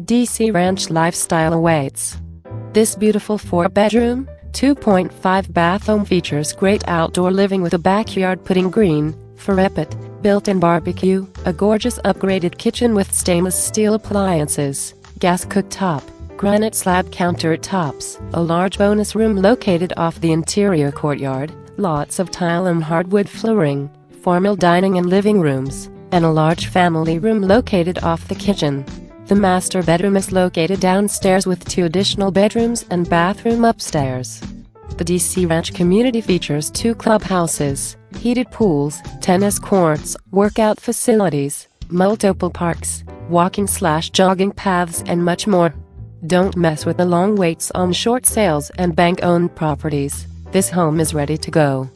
DC Ranch lifestyle awaits. This beautiful 4-bedroom, 2.5 bath home features great outdoor living with a backyard putting green, Firepit, built-in barbecue, a gorgeous upgraded kitchen with stainless steel appliances, gas cooktop, granite slab countertops, a large bonus room located off the interior courtyard, lots of tile and hardwood flooring, formal dining and living rooms, and a large family room located off the kitchen. The master bedroom is located downstairs with two additional bedrooms and bathroom upstairs. The DC Ranch community features two clubhouses, heated pools, tennis courts, workout facilities, multiple parks, walking slash jogging paths and much more. Don't mess with the long waits on short sales and bank-owned properties. This home is ready to go.